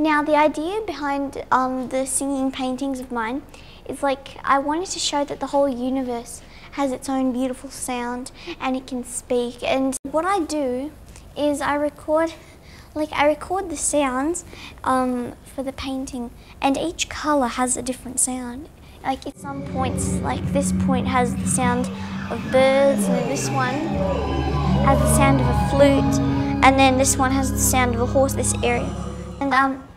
Now, the idea behind um, the singing paintings of mine is like I wanted to show that the whole universe has its own beautiful sound and it can speak. And what I do is I record, like I record the sounds um, for the painting, and each color has a different sound. Like at some points, like this point has the sound of birds, and this one has the sound of a flute, and then this one has the sound of a horse. This area, and um,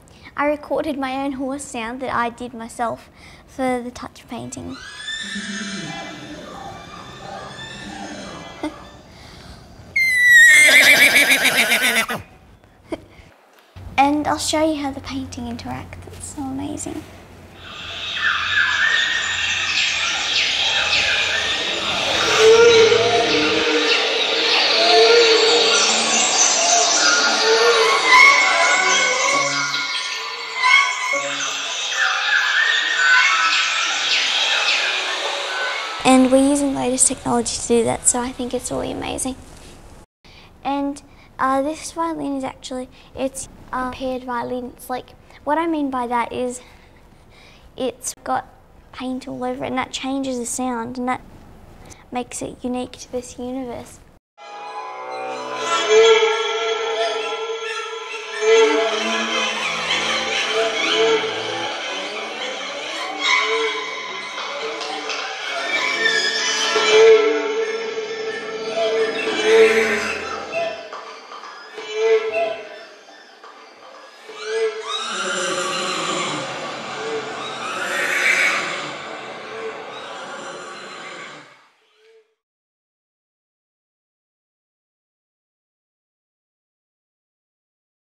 I recorded my own horse sound that I did myself for the touch painting. and I'll show you how the painting interacts. It's so amazing. We're using latest technology to do that, so I think it's really amazing. And uh, this violin is actually, it's a prepared violin. It's like, what I mean by that is it's got paint all over it and that changes the sound and that makes it unique to this universe.